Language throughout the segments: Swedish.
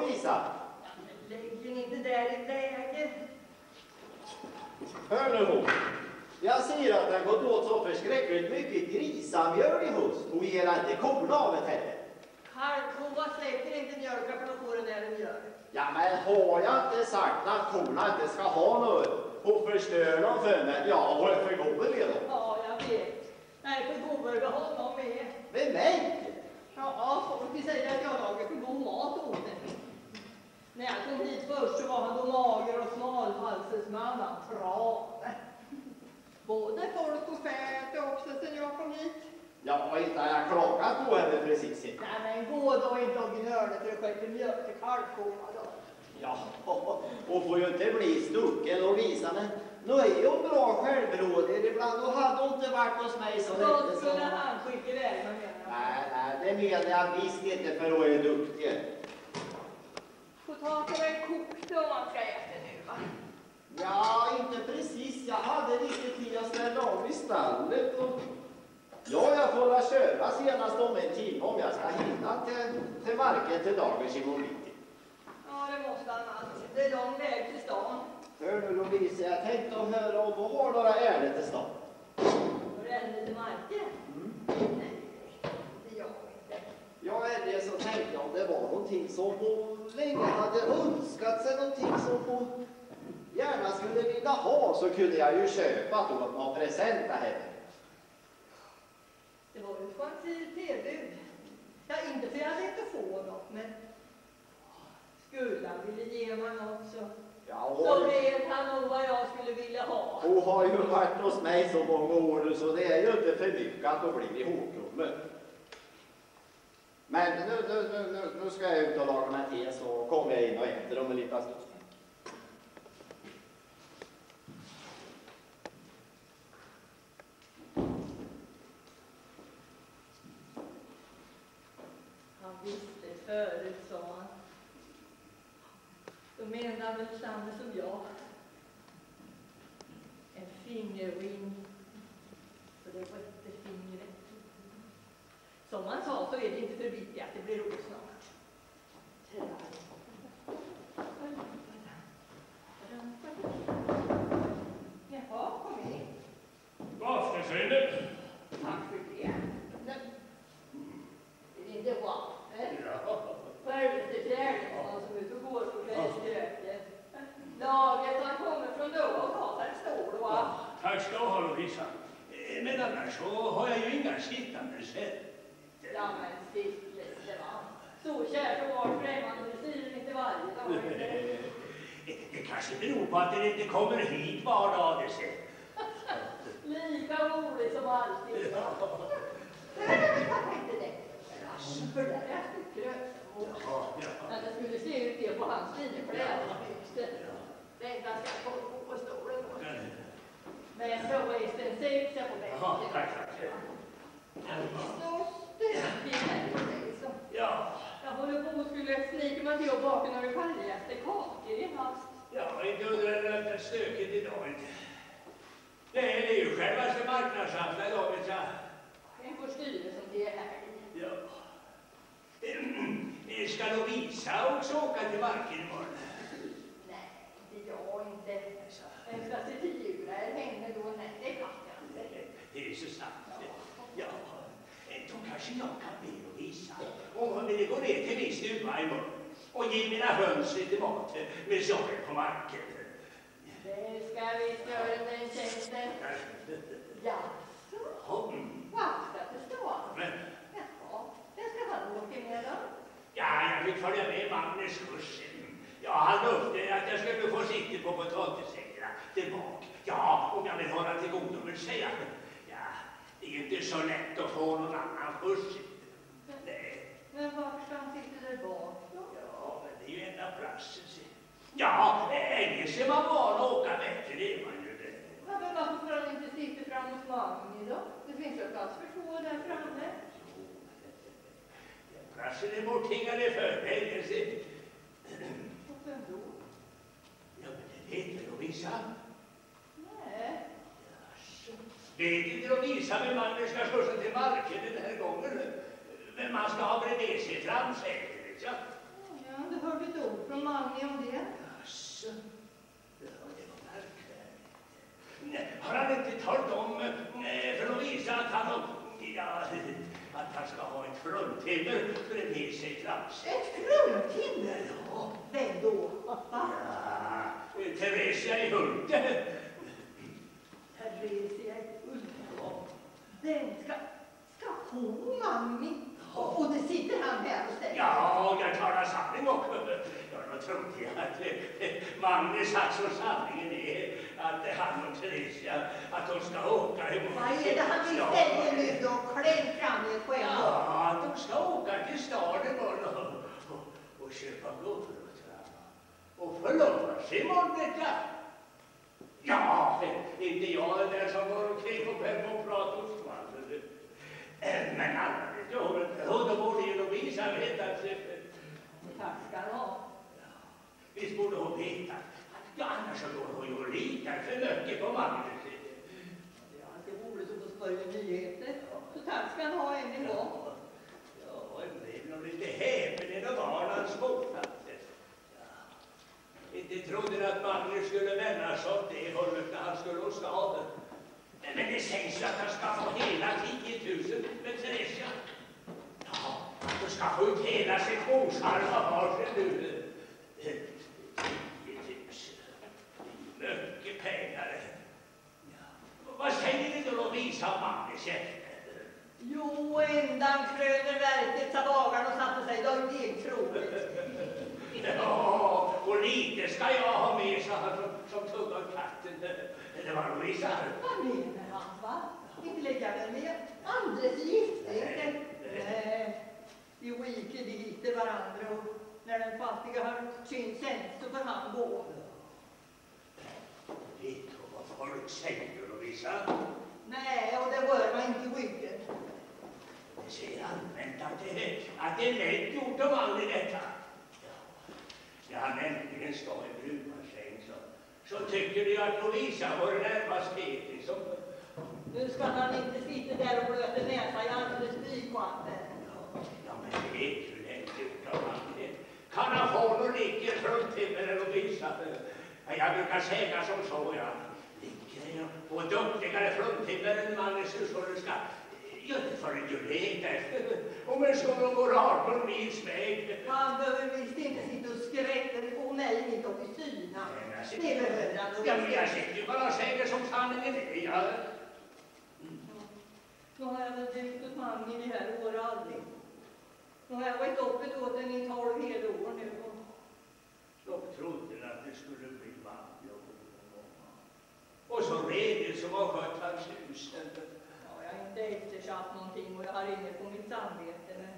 Lovisa? Lägger ni inte där i läge? Hör nu hon. Jag ser att den gått åt så förskräckligt mycket grisamjöl i höst och ger inte korna av det heller. Kalvkova släpper inte mjölka för då får den där mjölk. Ja, men har jag inte sagt att korna inte ska ha något och förstör dem för mig? Ja, vad är för gubbe det då? Ja, jag vet. Nej, för vill ha någon med. Med mig? Ja, folk säger att jag lagar för god mat åt den. När jag kom hit först så var han då mager och smalhalsig som annan trave. Både folk och fä också sen jag kom hit. Ja, inte har jag klagat på henne precis. Nej men gå då inte och gnöla för att skänka mjölk till kalvkorna då. Ja, hon får ju inte bli stucken och visa men nu är hon bra självrådig ibland och hade hon inte varit hos mig så Då länge så... skulle han skicka iväg mig menar. Nej, nej, det menar jag visst inte för hon är duktig. Potatis är kokt om man ska äta nu va? Ja, inte precis. Jag hade lite tid att ställa om i stallet och... Ja, jag får väl köra senast om en timme om jag ska hinna till, till marken till dagens bitti. Ja det måste han alltså. Det är lång väg till stan. Hör nu Lovisa, jag tänkte att höra om du har några ärenden till stan. Och ränner till marken? Mm. Nej, det gör jag inte. Ja, är det så tänkte jag om det var någonting som hon länge hade önskat sig, någonting som hon gärna skulle vilja ha, så kunde jag ju köpa då någon present henne. Det var ju ett gentilt tillbud. Ja, inte för jag hade inte få något, men skulle han vilja ge mig något så, Ja, så hon, vet han nog vad jag skulle vilja ha. hon har ju varit hos mig så många år så det är ju inte för mycket att hon blir ihågkommen. Men nu, nu, nu, nu, nu ska jag ut och laga mig te så kommer jag in och äter om en liten stund. Han visste förut, sa han. Då menar han väl samma som jag. En fingerring på det sjätte fingret. Som han sa så är det inte för viktigt att det blir roligt snart. Jaha, kom in. Aftonsynen. Tack för det. Nej. Det är inte bra. eh? Ja. Självaste fjärilsson som är ute och går på kvällskröken. Laget har kommit från då och tar sig en stol och allt. Tack ska du ha Lovisa. Eh, Men annars så har jag ju inga sittande här. Ja men stiftelse va. Så kärt och vart främmande det styr inte varje dag. inte? Det kanske beror på att den inte kommer hit var dag det ser. Lika roligt som alltid. Nej, jag inte det. För där är ett krökmord. Ja, ja. Att det skulle se ut det på hans fina klädbyxor. Vänta, ska jag få gå på stolen då? Men förresten, sätt sig på Jaha, bänken. tack, tack. Så stökig här i dig så. Ja, Jag håller på och skulle snika mig till och baka några färdigaste kakor i hast. ja, inte undrar jag att det är stökigt idag inte. Nej, det är ju självaste marknadsafton idag vet jag. En kostyr som det är här i. Ja. Eh, Ska Lovisa också åka till marken imorgon? Nej, inte jag inte. Se till jula är henne då. Nej, det kan jag inte. Det är så sant. Ja, då kanske jag kan be Lovisa om hon vill gå ner till min stuga imorgon och ge mina höns lite mat med socker på marken. Det ska vi göra den tjänsten. Jaså? Men, Jaha, vem ska han åka med då? ja, jag fick följa med Magnus kurs. Ja, han lovade att jag skulle få sitta på potatissäckarna där bak. Ja, om jag vill hålla till godo med säga. Ja, det är inte så lätt att få någon annan skjuts. Nej. Men varför ska han sitta där bak men ju enda platsen. se. Ja, är man van att åka bättre, det är man ju. det. Ja, men varför får han inte sitta fram hos Magni då? Det finns ju plats för två där framme. Platsen är borttingad i förväg. Och vem då? Ja, men det vet väl Lovisa? Nej. Jaså. Vet inte Lovisa vem man ska skjutsa till marken den här gången? Vem man ska ha bredvid sig fram säkert, ja. Ja, det hörde du från Manne om det. Jaså? Ja, det var märkvärdigt. Nej, Har han inte talat om eh, för Lovisa att han, ja, att han ska ha ett fruntimmer bredvid sig i klassen? Ett fruntimmer? Ja. Vem då? Va? Ja, Teresia i Hulte. Teresia Ulfsson. Vem ska, ska hon, Mammi? Och, och det sitter han här och säger. Ja, jag talar sanning också. Då trodde jag att Magnus sa så sanningen är att han och Teresia, att de ska åka ihop. Vad är det han vill säga nu då? Kläm fram er på en gång. Ja, att de ska åka till staden och, och, och köpa blodrötter. Och förlova sig imorgon, vet jag. Ja, inte jag är den som går omkring på Pemmo och pratar om skvaller. Eh, Men alla vet ju, och de borde ju Lovisa veta att Tack ska du ha. Visst borde hon veta. Ja, annars så går hon ju och litar för mycket på Magnus. Ja, det vore som att spöja nyheter. Så tack ska han ha än en gång. Ja, jag blev nog lite häpen i barnens skola. Ja. Inte trodde att Magnus skulle vända sig åt det hållet när han skulle hos staden. Men det sägs ju att han ska få hela 10 000 med Teresia. Ja, då ska få ut hela sektionshalva varsin nu. 10 000. Mycket pengar. Vad säger ni då Lovisa och Magnus? Jo, ändan kröner verket, sa bagaren och satte sig. Då är det troligt. Ja, och lite ska jag ha med, sa han som, tuggar katten. Det var Louisa. Vad menar han, va? Inte lägga väl med alldeles giftigheten? Nej, viker dit till varandra och när den fattiga har sin tjänst så får han gå. Vet du vad folk säger, Lovisa? Nej, och det rör mig inte i ryggen. Det säger allmänt att det, att det är lätt gjort om aldrig detta. Ja, när han äntligen ska i brudarsäng så, så tycker de att Lovisa var närmast Petri som... Nu ska han inte sitta där och blöta näsa i alldeles spikvatten. Ja, men det vet ju lätt gjort om aldrig. Kan han få någon icke fruntimmer Lovisa? Ja, jag brukar säga som så, ja. Icke och duktigare fruntimmer än Magnus hushållerska. Ja, det får du ju leta efter. Om en sån går 18 mils väg. Han behöver visst inte sitta och skrätta på mig mitt uppe i syna. Det behöver han nog Ja, men jag sitter ju bara och säger som sanningen är. Ja. Nu har jag väl dykt åt mannen i det här året aldrig. Nu har jag varit uppe åt den i tolv hela år nu. och De trodde att det skulle bli manjobb. Och så regel som har skött hans hus. Ja, jag har inte eftersatt någonting och jag har inget på mitt samvete. Men,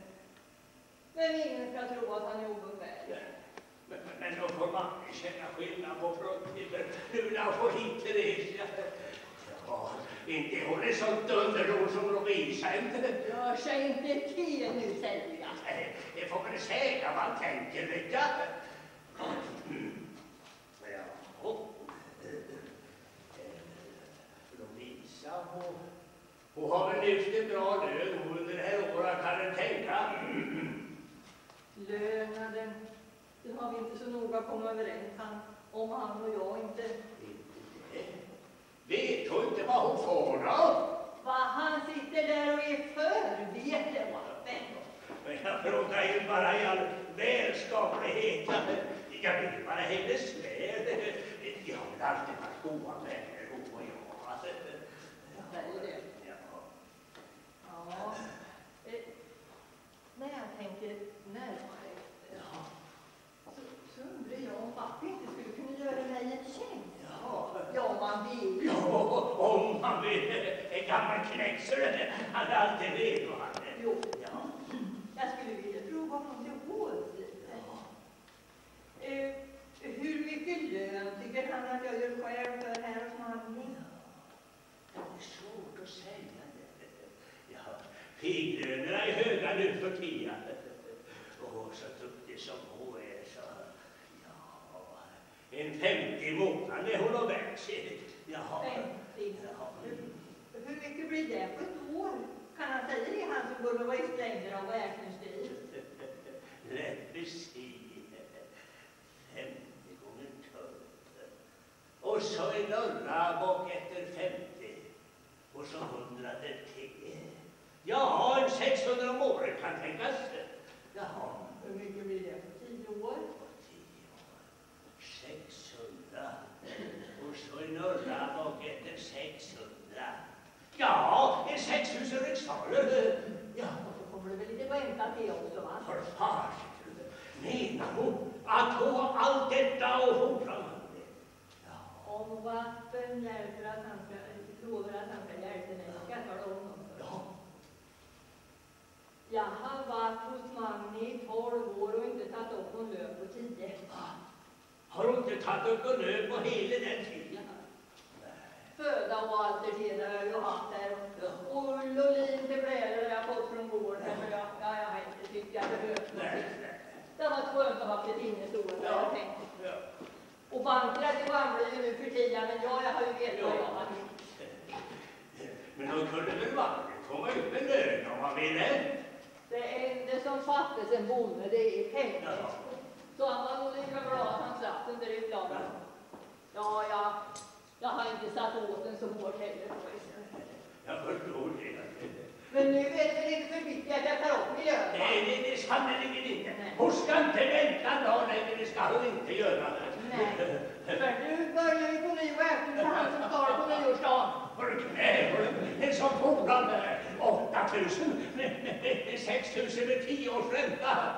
men ingen ska tro att han jobbar väl. Men, men, då får man känna skillnad på fruntimmer nu när han får hit Teresia. Ja, inte är sånt dunderord som Lovisa inte. Rör sig inte till nu, säger jag. Det får man säga vad man tänker, vet jag. Mm. Ja. Lovisa, hon, hon har väl lyft en bra lön under det här året, kan du tänka. Lönen, den, har vi inte så noga kommit överens han, om han och jag inte. Vet hon inte vad hon får då? Vad han sitter där och är förvete, va? Vem då? Men jag frågar ju bara i all vänskaplighet. Jag vill bara hennes väl. Vi har väl alltid varit goda vänner, hon och jag. Säger det. Ja. Ja. Eh, när jag tänker närmare Ja. så, så undrar jag om pappa inte skulle kunna göra mig en tjänst. Ja. Ja, man vill. Ja, om man vill. En gammal knäcksare. Han är alltid redo. han. Jo. Ja. Jag skulle honom till råds lite. Eh, hur mycket lön tycker han att jag gör själv för här hos mannen? Det är svårt att säga det. Ja, piglönerna är höga nu för tiden. Och så duktig som hon är så... Ja, en 50 i månaden är hon värt sig. Jaha. 50. Jaha. Hur, mycket blir det på ett år? Kan han säga det, han som går med västlängder och dräpes i femte gången tuppen. Och så en rabbock efter femtio och så hundra till. Jaha, en 600 om året kan tänkas. Jaha. Hur mycket blir det på tio år? På tio år. 600. Och så en rabbock efter 600. Ja, en 6000 riksdaler. Menar hon att hon allt detta och fortfarande? Ja, Om Wappen hjälper att han ska, lovar att han ska hjälpa mig, ska jag tala om honom. ja. Jag har varit hos Magni i 12 år och inte tagit upp någon lön på 10. Har hon inte tagit upp någon lön på hela den tiden? Föda och allt det till har jag ju haft här. Och ull och lin till brädor har jag fått från gården. Men jag, ja, jag har inte tyckt jag behövt någonting. Det varit skönt att ha ett innestående tänkt. Ja. Och i Wamble är ju nu för tiden, men jag, jag har ju vetat vad jag har gjort. Men de kunde väl vanligt komma ut med lön om man ville? Det enda som fattas en bonde, det är pengar. Ja. Så han var nog lika glad att han slapp under utlagan. Ja, jag, jag har inte satt åt den så hårt heller. Jag förstår det. Men nu är det inte för mycket att jag tar upp miljön? Nej, det, det är sannerligen inte. Nej. Hon ska inte vänta en dag, nej, det ska hon inte göra. Nej, för nu börjar vi på ny och efter han som tar på nyårsdagen. Knä, en sån fordran, 8000, 6000 med 10 års ränta.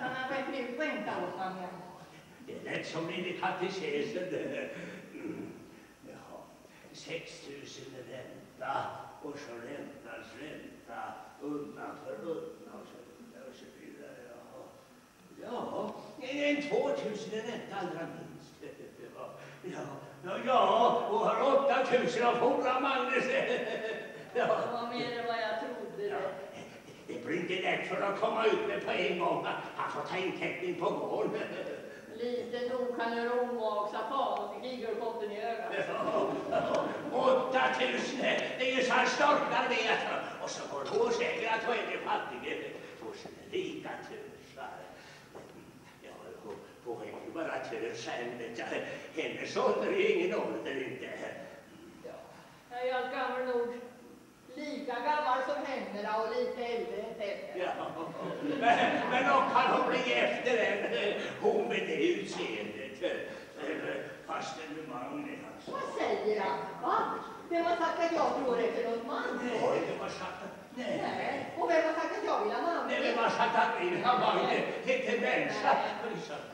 Han räkna ut ränta åt honom? Det är lätt som lite katekesen det. Mm. Jaha, 6000 ränta och så räntans ränta undan för undan och så vidare och så vidare. Jaha. Ja, en 2000 i ränta allra minst. Ja, ja, ja, ja och har 8000 av fordran Magnus. Det Ja. var mer än vad jag trodde. Ja, Det. det blir inte lätt för att komma ut med på en gång. Han får ta inteckning på gården. Lite nog kan göra omags att fan fick igelkotten i ögat. Åtta tusen, det är ju så han storknar vet du. Och så får hon säga att hon är den fattige. Och så är det lika tösar. Ja, hon, hon är ju bara tös än, vet jag. Hennes ålder är ingen ålder inte. Jag är gammal nog. Lika gammal som henne och lite äldre än henne. Ja, men, men då kan hon bli efter en, hon med det utseendet. Fastän Magnus, alltså. Vad säger han? Va? Vem har sagt att jag tror efter något man? Nej, det var sagt att... Nej. Nej. Och vem har sagt att jag vill ha man? Nej, men vad sagt att vi har varit inte människa.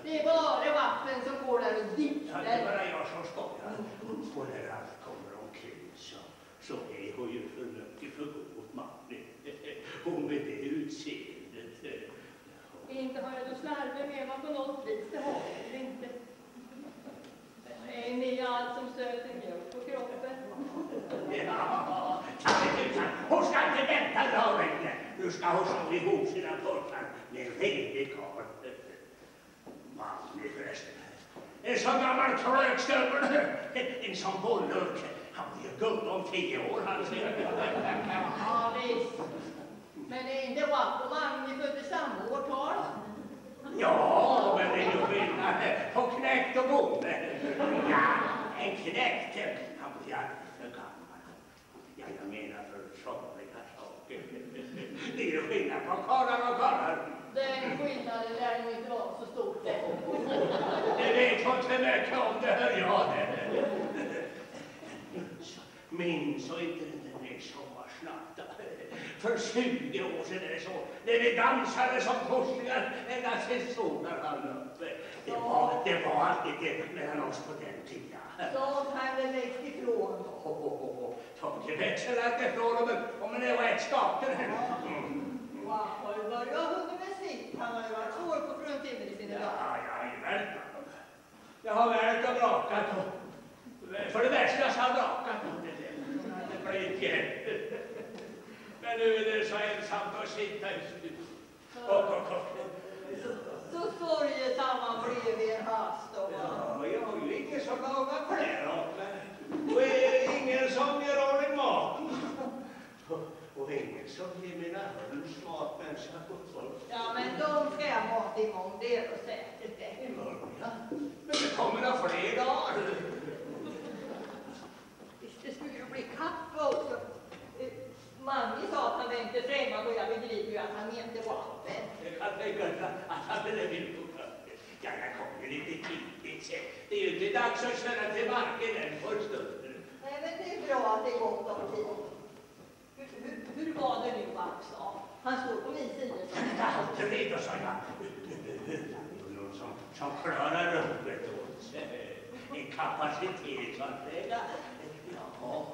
Det är bara vatten som går där och Ja, det är bara jag som skojar. Och när allt kommer omkring så, så är hon ju förnuftig för god man. Hon med det utseendet. Inte har jag då slarvig med mig på något vis, det har jag inte. Är ni allt som söt en mjölk på kroppen? Ja, tacka tusan. Hon ska inte vänta bra längre. Nu ska hon slå ihop sina pojkar med redig karl. Manlig förresten. En sån gammal krökstövel. En sån bollurk. Han blir gubbe om tio år, han ser. Ja, visst. Men det är inte Wapp och Magne födde samma årtal. Ja, men det är ju skillnad på knäckt och bonde. Ja, en knäckt, han blir. Ja, jag menar för somliga saker. Det är skillnad på karlar och karlar. Den skillnaden lär nog inte vara så stor. Det vet hon inte mycket om, det hör jag det. Minns och inte den där sommarsnatten. För 20 år sedan eller så, när vi dansade som korsningar ända till solen rann upp. Det var, det var alltid det mellan oss på den tiden. Sånt här är längst ifrån. Oh, oh, oh. Tage växlar ifrån dem om det var ett har ju börjat hugga med sitt. Han har ju varit år på fruntimmer i sina dagar. Ja, jag är värt Jag har värt och vrakat och för det värsta så har jag vrakat det, det. Blir inte Men nu är det så ensamt att sitta i och, och, och. Så sorgesamma blev vi hast. Och Ja, jag har ju ingen som lagar kläder och är det ingen som ger honom maten? Och, och ingen som ger mina höns mat, men Ja, men de ska jag ha till imorgon, det är då säkert det. Imorgon, ja. Men det kommer nog fler dagar. Visst, det skulle ju bli kaffe också. Eh, Manni sa att han vänkte främman och jag begriper ju att han inte vatten. Jag kan tänka att han ville vilja Ja, jag kom ju lite tidigt. Det är ju inte dags att köra till marken än på en stund. Nej, men det är bra att det är gott om tid. Hur, hur, hur var det nu, Max? Han står på min sida. Allt redo, sa jag. Någon som, som klarar upp ett åt sig. En kapacitetsanlägga. Ja,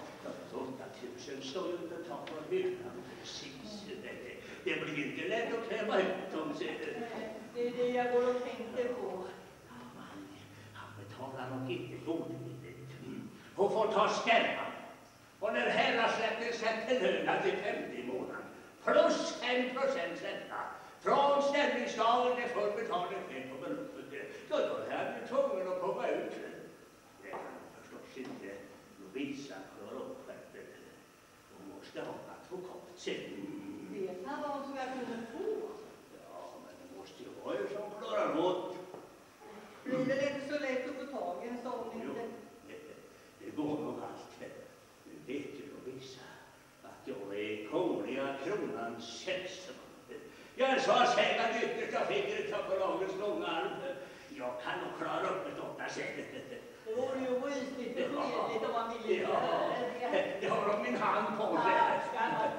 8000 står ju inte att ta på hyllan. Precis. Det, det, det blir inte lätt att klämma ut dem. Det är det jag går och tänker på. Han, betalar inte godvilligt. Hon får ta stämman. Och när häradsrätten sätter lönen till 50 månader plus 5 procents ränta från ställningsdagen när full betalning sker på beloppet, då, är han ju tvungen att komma ut. Det kan förstås inte Lovisa klara upp själv. Hon måste ha en advokat sen. Vet han vad som jag kunde få? Det en som klarar åt. Blir väl inte så lätt att få tag i en sån inte? det, det går nog allt. Nu vet ju Lovisa att jag är kungliga kronans tjänsteman. Jag säga det yttersta fingret på lagens långa arm. Jag kan nog klara upp ett åtta sen. Det vore ju rysligt beskedligt om man ville göra det. det har de min hand på sig.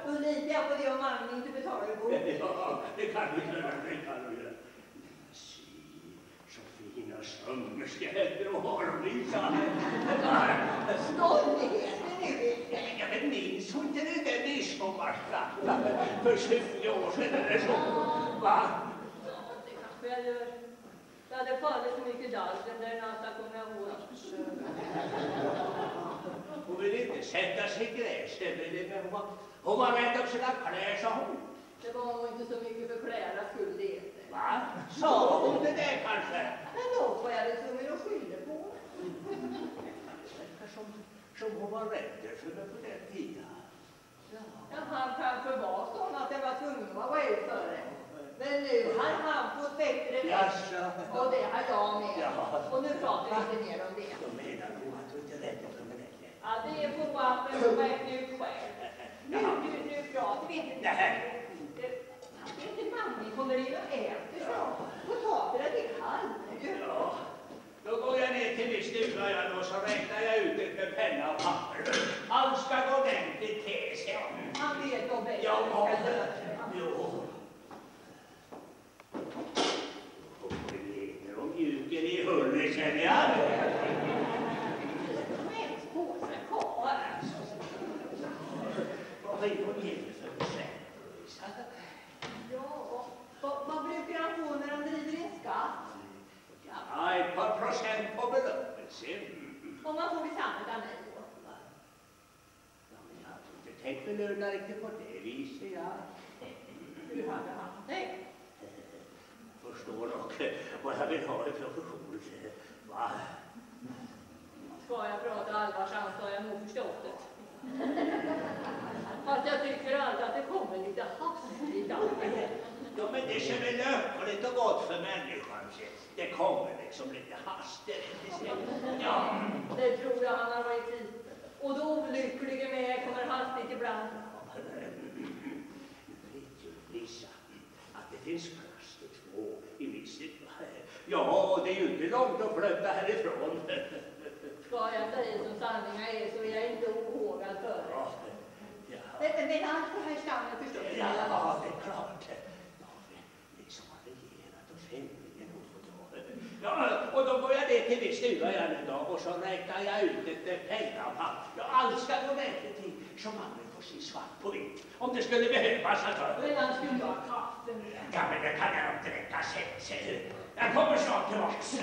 Då litar jag på det om Agni inte betalar god. Ja, det kan du göra. Det kan du göra. Du har, Lovisa. Stolligheten är det. Ja, men minns hon inte den där midsommarskrattan för 20 år sedan eller så? Va? Ja, det kanske jag gör. Det hade fallit så mycket darr den där natten kommer jag ihåg. Hon ville inte sätta sig i gräset, men hon var, hon var rädd om sina kläder, sa hon. Det var nog inte så mycket för klädernas skull det. Va? Sa hon det där kanske? Men då var jag väl tvungen att skylla på. Det som, som hon var rädd för det på den tiden. Ja, han kanske var sån att jag var tvungen att vara rädd för det. Men nu har han fått bättre. Jaså? Och det har jag med. Ja. Och nu pratar vi inte mer om det. Då menar hon att du inte är rädd för mig längre? Ja, det får vatten som räkna ut själv. Nu, nu, nu pratar vi inte. Nej. Det är inte mamma kommer in och äter så. Potaterna är kalla ju. Ja, då går jag ner till min stuga jag och så räknar jag ut det med penna och papper. Allt ska gå ordentligt till sig. Han vet om bäst. Ja, hur det ska lösa. jo. Och lever och mjuker i hullet känner jag. Skäms på sig karl. Vad har hon gett för procent, Lovisa? Ja, vad, vad brukar han få när han driver in skatt? Ja, ett par procent på beloppet sen. Om man får detsamma av mig då? Ja, men jag hade inte tänkt belöna riktigt på det viset. Ja. Hur hade han tänkt? förstår nog vad jag vill ha i profession. Va? Ska jag prata allvarsamt så har jag nog förstått det. Fast jag tycker alltid att det kommer lite hastigt alltid. Ja, men det som är löpligt och gott för människan, det kommer liksom lite hastigt. Ja, Det tror jag han har varit lite. Och då olycklige med kommer hastigt ibland. nu vet ju Lisa att det finns plats två i min stuga. Ja, det är ju inte långt att flytta härifrån. Ska jag säga som sanningen är så är jag inte ohågad för det. Ja, ja. Men, allt det här stammer förstås Ja, det är klart. Ja, vi liksom har regerat oss hemligen och då. Ja, och då går jag ner till min stuga igen en dag och så räknar jag ut ett pengapapper. Ja, allt ska gå rätt till så mannen får se svart på vitt. Om det skulle behövas. Alltså. Men han skulle ha kaffe med. Ja, men det kan jag nog dricka sen. ser du. Jag kommer snart tillbaks.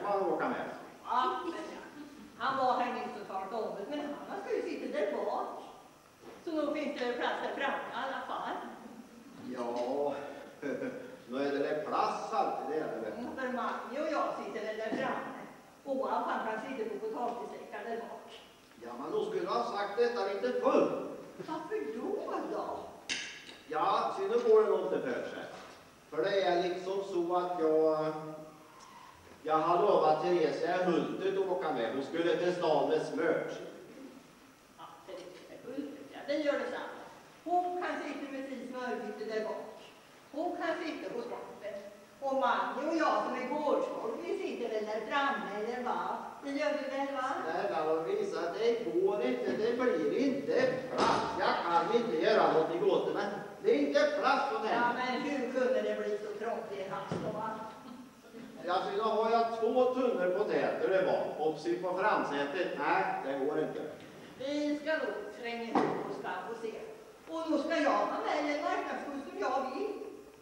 Fjärsman att åka med. Ja, han var här nyss och talade om det, men han ska ju sitta där bak. Så nog finns det plats där framme i alla fall. Ja, nu är det väl plats alltid det är det väl. För Maggie och jag sitter väl där framme. Och han sitta på potatissäckar där bak. Ja, men då skulle du ha sagt detta lite förr. Varför då då? Ja, så nu går det nog inte för sig. För det är liksom så att jag... Jag har lovat Theresia Hultet att åka med. Hon skulle till stan med smört. Ja, är Hultet, ja, det gör detsamma. Hon kan sitta med sin smörbytte där bak. Hon kan sitta på trappen. Och Maggie och jag som är gårdsfolk, vi sitter väl där framme, eller va? Det gör vi väl, va? Snälla Lovisa, det går inte. Det blir inte plats. Jag kan inte göra någonting åt det, men det är inte plats på Ja, den. men hur kunde det bli så trångt i en hast va? Alltså, nu har jag två tunnor potäter det var. och på framsätet. Nej, det går inte. Vi ska nog tränga ihop oss fram och se. Och då ska jag ha med en marknadsskjuts som jag vill.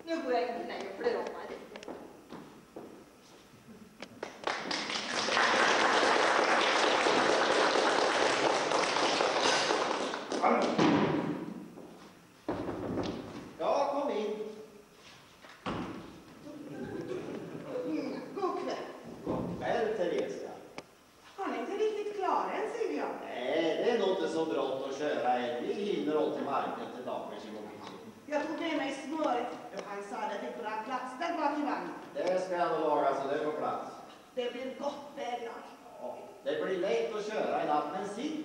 Nu går jag in till mig och klär om mig lite. Ja, kom in. Mm, god kväll. God kväll, Theresia. Har ni inte riktigt klara än, säger jag. Nej, det är nog inte så brått att köra än. Vi hinner åt till marken till dagens Jag tog med mig smöret och han sa att det fick bra plats där bak i vagnen. Det ska jag nog laga så det är på plats. Det blir gott väglag. Ja, det blir lätt att köra i natt,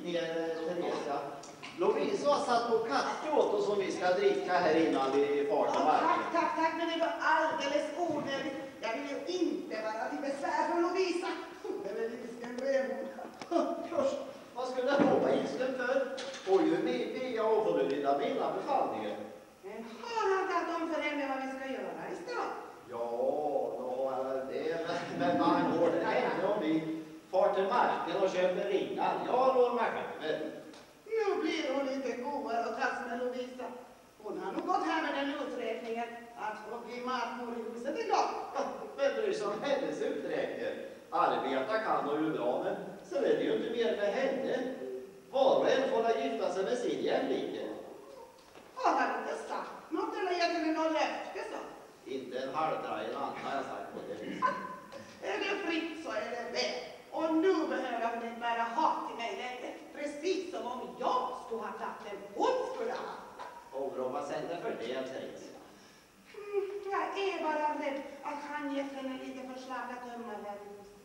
men ner Theresia. Lovisa har satt på kaffe åt oss som vi ska dricka här innan vi far Ja, till tack, marken. tack, tack, men det var alldeles onödigt. Jag vill ju inte vara till besvär för Lovisa. Det är väl ilsken. Usch, vad skulle jag få vara ilsken för? Får ju med och får du lyda mina befallningar. Men har han talat om för henne vad vi ska göra i stan? Ja, då är väl det. Men- Men man går det hände om vi far till marken och köper ringar. Jag rår mig själv. Nu blir hon lite godare och med Lovisa. Hon har nog gått här med den uträkningen att hon blir matmor i huset idag. Men bryr sig om hennes uträkningar. Arbeta kan hon ju bra, men så är det ju inte mer med henne. Var och en får gifta sig med sin jämlike. Har han inte sagt något eller gett henne något löfte så? Inte en halvdragen annan har jag sagt på det viset. Är det fritt så är det väl. Och nu behöver hon inte bära hat till mig längre. Precis som om jag skulle ha tagit den hon skulle ha. Oroa sig inte för det, Theresia. Mm, jag är bara rädd att han gett henne lite för slagga huset.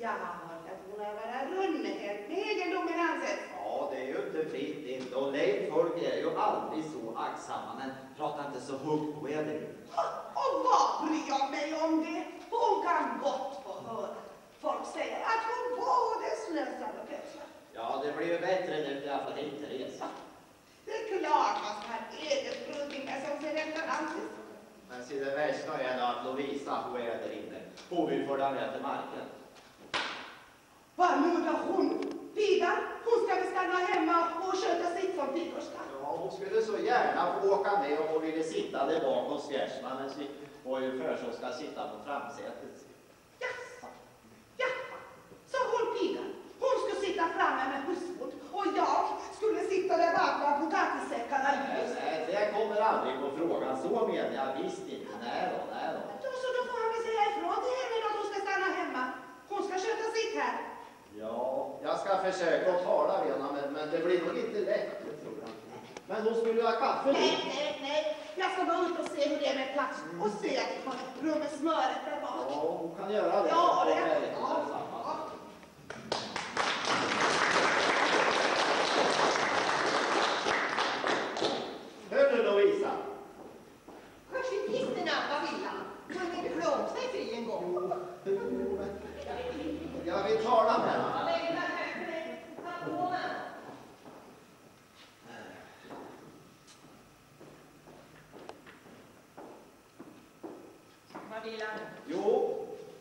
Jag har hört att hon har varit runnighet med egendomen ansett. Ja, det är ju inte fritt inte. Och folk är ju aldrig så aktsamma. Men prata inte så högt på er. det. Och vad bryr jag mig om det? Hon kan gott få höra. Folk säger att hon både slösar och pösar. Ja, det blir ju bättre nu när jag fått hit Teresa. Det är klart man ska ha eget brudingar som ser efter ansiktet. Men se det värsta är att Lovisa, hon är där inne. Hon vill följa med till marken. Vad nu då hon? Pigan, hon ska väl stanna hemma och sköta sitt som pigorska. Ja, hon skulle så gärna få åka med och hon ville sitta där bak hos. Men vi var ju för så ska sitta på framsätet. Jaså, jaha. Så hon pigan, hon skulle sitta framme med husbond och jag skulle sitta där bak med potatissäckarna Nej, ljus. nej, det kommer aldrig på frågan. Så menar jag visst inte. Nej då, nej då. Då, så då får han väl säga ifrån till henne då att hon ska stanna hemma. Hon ska sköta sitt här. Ja, jag ska försöka att tala med henne, men, men det blir nog inte lätt. det tror jag. Men hon skulle ha kaffe. Nej, nej, nej. Jag ska gå ut och se hur det är med plats och se att vi har rum med smöret där bak. Ja, hon kan göra det. Ja, det detsamma. ja.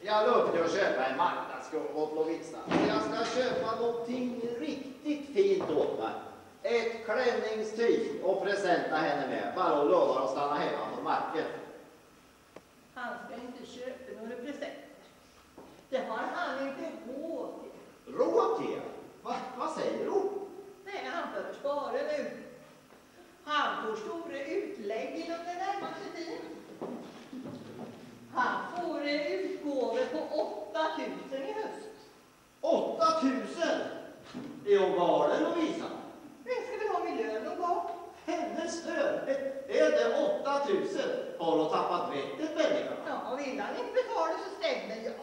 Jag la upp till att köpa en marknadsgåva åt Lovisa. Jag ska köpa någonting riktigt fint åt mig. Ett klänningstyg och presenta henne med. Bara hon lovar att stanna hemma på marken. Han ska inte köpa några presenter. Det har han inte råd till. Råd till? Va, vad säger hon? Nej, han behöver spara nu. Han får stora utlägg inom den närmaste tiden. Han får utgåvor på 8000 i höst. 8000? Är hon galen Lovisa? Ska väl ha gång? Hennes lön? Är det 8000? Har hon tappat vettet människan? Ja, vill han inte betala så stämmer jag.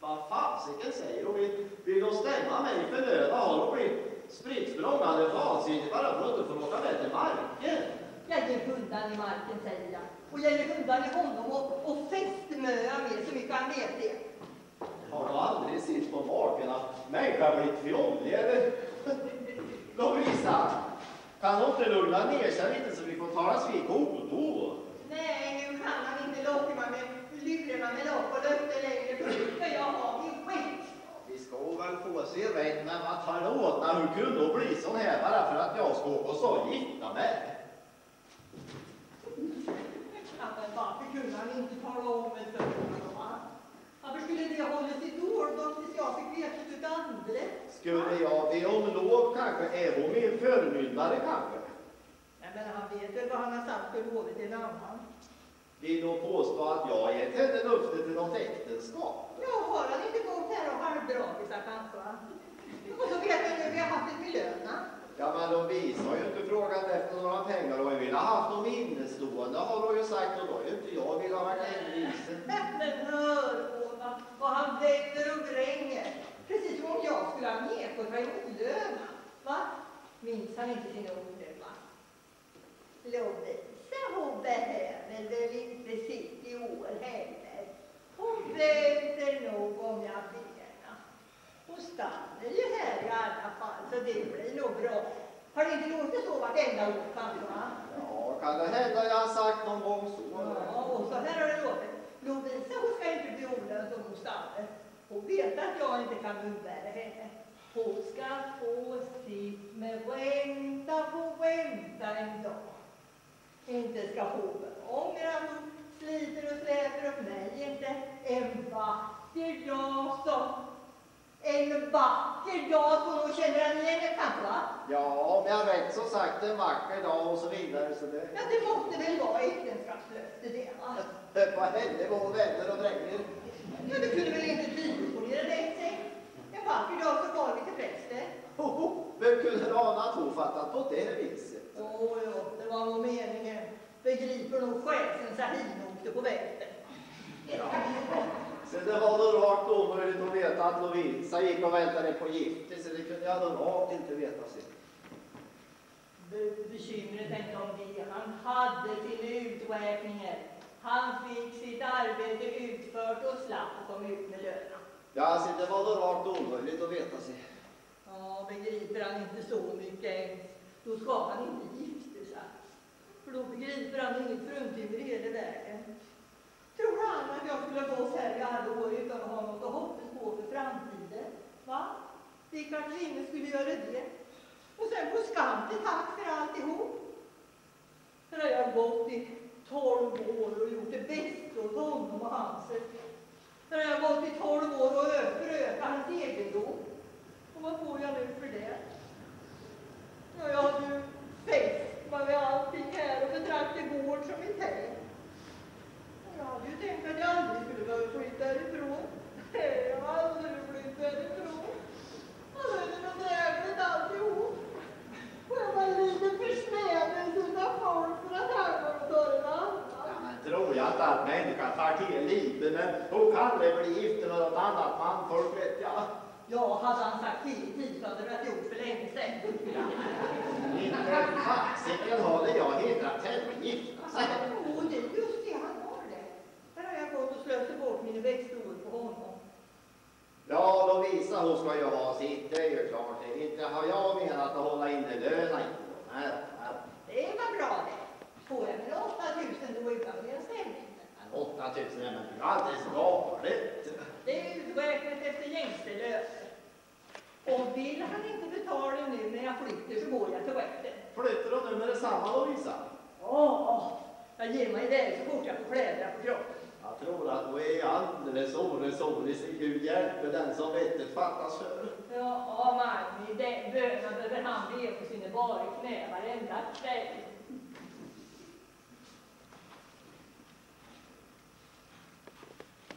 Vad fasiken säger hon? Vill, vill hon stämma mig för lön? Har hon blivit spritt språngande vansinnig bara för att inte får åka med till marken? Jag ger hundan i marken, säger jag. Och jag ger hundan i honom och, och fästmöar med så mycket han vet det. Har du aldrig sett på maken att människan blir fjollig eller? Lovisa, kan hon inte lugna ner sig lite så vi får talas vid godo? Nej, nu kan han inte locka mig med lurarna med lock och löfte längre, för jag har min skit. Vi ska väl få se rätt, men vad tar det åt när hur kunde hon bli sån här bara för att jag ska åka och så gifta mig? Ja, men varför kunde han inte tala om det för honom? Skulle det hålla sitt ord tills jag fick veta det andra? Skulle jag be om lov kanske? Är hon min förmyndare kanske? Nej, men han vet väl vad han har sagt och lovat en annan. Vill hon påstå att jag gett henne löfte till något äktenskap? Ja, har han inte gått här och halvdragisar kanske? va? Och så vet jag nu vi har haft ett belöna. Ja, men Lovisa har ju inte frågat efter några pengar och hon vill ha haft något minnesstående har hon ju sagt och då har ju inte jag velat vara hänvisad. Men hör vad han vänder och vränger. Precis som om jag skulle ha ta emot lön. Va? Minns han inte sina ord nu va? Lovisa hon behöver väl inte sitt i år heller. Hon väntar nog om jag ber. Hon stannar ju här i alla fall så det blir nog bra. Har det inte låtit så vartenda kanske va? Ja, kan det hända jag har sagt någon gång så? Ja, och så här har det låtit. Lovisa hon ska inte olöns om hon stannar. Hon vet att jag inte kan umbära henne. Hon ska få sitt med ränta på ränta en dag. Inte ska hon ångra att hon sliter och släpar åt mig inte. En vacker dag så. En vacker dag så hon känner han igen henne kanske va? Ja, om jag rätt så sagt en vacker dag och så vidare. Så det... Ja, det måste väl vara äktenskapslöfte det va? På henne vad hon vänder och dränger. Ja, du kunde väl inte tydligponera det sig? En vacker dag så var vi till prästen. Hoho, Vem kunde ana att hon fattat på det viset? Åh, ja, det var nog meningen. Begriper nog chefen så hinokte på vägen. Så det var nog rakt omöjligt att veta att Lovisa gick och väntade på giftelse. Det kunde jag nog rakt inte veta. sig. Be- Bekymret är inte om det. Han hade sina uträkningar. Han fick sitt arbete utfört och slapp och kom ut med lönen. Ja, alltså, det var nog rakt omöjligt att veta sig. Ja, begriper han inte så mycket ens, då ska han inte gifta sig. För då begriper han inget fruntimmer i hela världen. Tror han att jag skulle ha gått här i alla år utan att ha något att hoppas på för framtiden? Va? Vilka kvinnor skulle göra det? Och sen på skam till tack för alltihop. Här har jag gått i tolv år och gjort det bästa åt honom och hans. Här har jag gått i tolv år och förökat hans egendom. Och vad får jag nu för det? Ja, jag hade ju fäst mig vid allting här och betraktat gård som mitt hem. Jag hade ju tänkt att jag aldrig skulle behöva flytta härifrån. Jag har aldrig flyttat härifrån. Och nu är det något drägligt alltihop. Och jag var lite försmädelse av folk för att han var och tar en Ja, annan. men tror jag inte att människan tar till lite, men hon kan aldrig bli gift med något annat manfolk, vet jag. Ja, hade han sagt till tid hade det varit gjort för länge sedan. Inte fasiken håller jag hindrat henne att gifta sig. Och det är just det han har det. Här har jag gått och slösat bort mina växtår på honom. Ja, Lovisa hon ska ju ha sitt, det är ju klart. Inte har jag menat att hålla inne lönen. Nej, nej. Det var bra det. Får jag väl 8000 då utan en ställning. 8000, men det är ju alldeles galet! Det är uträknat efter gängse löfte. Och vill han inte betala nu när jag flyttar så går jag till rätten. Flyttar du nu med detsamma Lovisa? Ja, jag ger mig iväg så fort jag får kläderna på kroppen. Jag tror att du är alldeles oresonlig, så Gud hjälper den som vettet fattas för. Ja, Magni, den bönan behöver han be på sina bara knä varenda kväll.